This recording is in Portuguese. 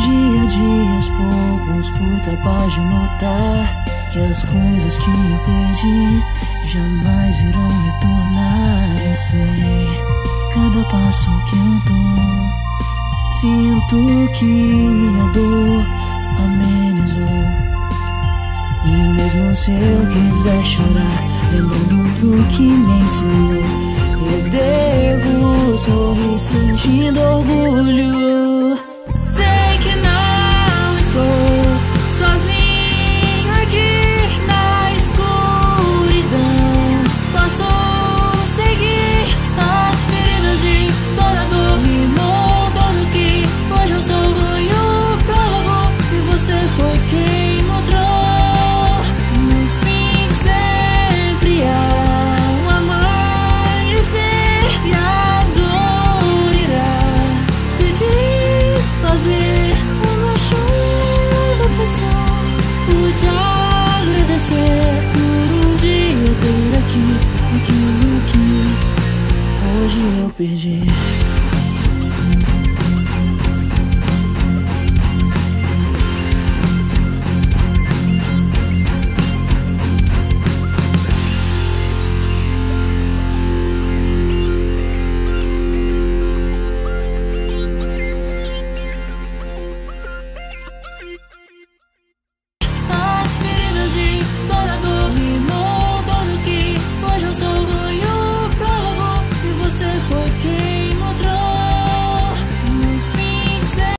dias poucos fui capaz de notar que as coisas que eu perdi jamais irão retornar. Eu sei, cada passo que eu dou, sinto que minha dor amenizou. E mesmo se eu quiser chorar, lembrando do que me ensinou, eu devo sorrir sentindo orgulho. Sei por um dia ter aqui aquilo que hoje eu perdi. 是否